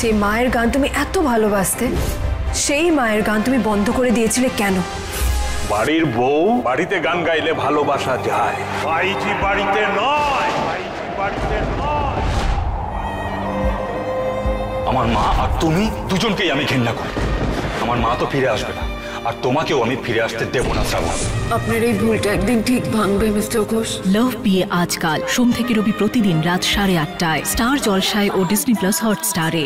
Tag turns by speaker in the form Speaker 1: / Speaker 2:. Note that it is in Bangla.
Speaker 1: যে মায়ের গান তুমি এত ভালোবাসতে সেই মায়ের গান তুমি বন্ধ করে দিয়েছিলে কেন?
Speaker 2: বাড়ির বউ বাড়িতে গান গাইলে ভালোবাসা যায়।
Speaker 3: ভাইজি বাড়িতে নয়। বাড়িতে নয়।
Speaker 4: আমার মা আর তুমি দুজনকেই আমি ঘৃণা করি। আমার মা তো ফিরে আসবে না আর তোমাকেও আমি ফিরে আসতে দেবো না শ্রাবণ।
Speaker 1: আপনার এই ভুলটা একদিন ঠিক ভাঙবে মিস্টার ঘোষ।
Speaker 5: লাভ বিয়ে আজকাল সোম থেকে রবি প্রতিদিন রাত সাড়ে আটটায় স্টার জলসায় ও ডিসনি প্লাস হটস্টারে।